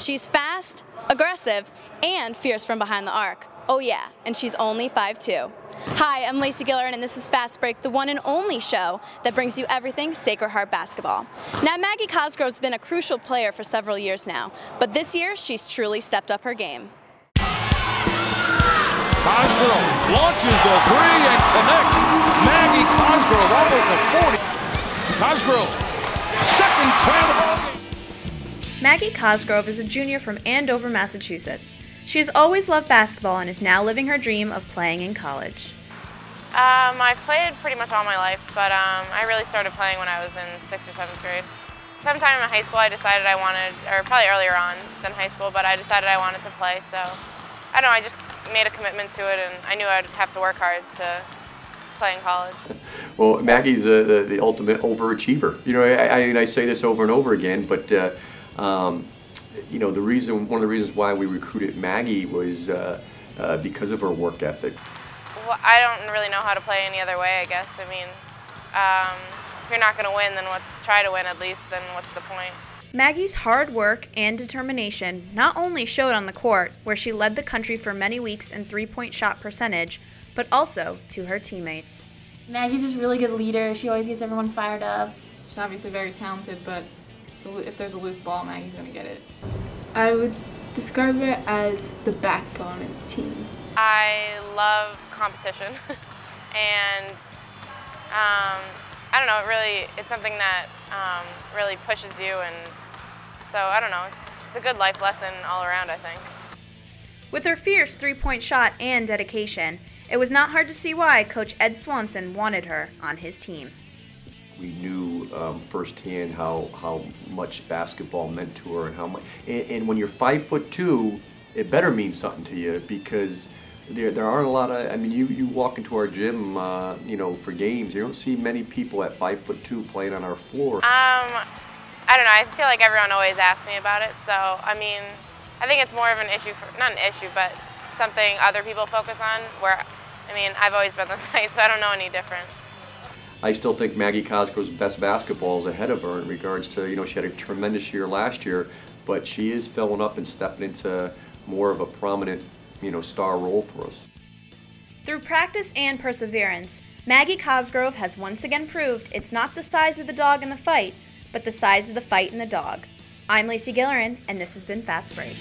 She's fast, aggressive, and fierce from behind the arc. Oh yeah, and she's only 5'2". Hi, I'm Lacey Gilleran, and this is Fast Break, the one and only show that brings you everything Sacred Heart basketball. Now, Maggie Cosgrove's been a crucial player for several years now, but this year she's truly stepped up her game. Cosgrove launches the three and connects. Maggie Cosgrove almost a 40. Cosgrove, second game. Maggie Cosgrove is a junior from Andover, Massachusetts. She has always loved basketball and is now living her dream of playing in college. Um, I've played pretty much all my life, but um, I really started playing when I was in sixth or seventh grade. Sometime in high school I decided I wanted, or probably earlier on than high school, but I decided I wanted to play, so I don't know, I just made a commitment to it and I knew I'd have to work hard to play in college. Well, Maggie's uh, the, the ultimate overachiever. You know, I, I, I say this over and over again, but uh, um, you know, the reason, one of the reasons why we recruited Maggie was uh, uh, because of her work ethic. Well, I don't really know how to play any other way, I guess. I mean, um, if you're not going to win, then let's try to win at least, then what's the point? Maggie's hard work and determination not only showed on the court, where she led the country for many weeks in three point shot percentage, but also to her teammates. Maggie's just a really good leader. She always gets everyone fired up. She's obviously very talented, but if there's a loose ball, Maggie's going to get it. I would describe her as the backbone of the team. I love competition, and um, I don't know. It really, it's something that um, really pushes you, and so I don't know. It's it's a good life lesson all around. I think. With her fierce three-point shot and dedication, it was not hard to see why Coach Ed Swanson wanted her on his team we knew um, firsthand how how much basketball meant to her and how much. And, and, when you're five foot two, it better mean something to you because there there aren't a lot of. I mean, you you walk into our gym, uh, you know, for games, you don't see many people at five foot two playing on our floor. Um, I don't know. I feel like everyone always asks me about it. So I mean, I think it's more of an issue for not an issue, but something other people focus on. Where I mean, I've always been this site, so I don't know any different. I still think Maggie Cosgrove's best basketball is ahead of her in regards to, you know, she had a tremendous year last year, but she is filling up and stepping into more of a prominent, you know, star role for us. Through practice and perseverance, Maggie Cosgrove has once again proved it's not the size of the dog in the fight, but the size of the fight in the dog. I'm Lacey Gilleran, and this has been Fast Break.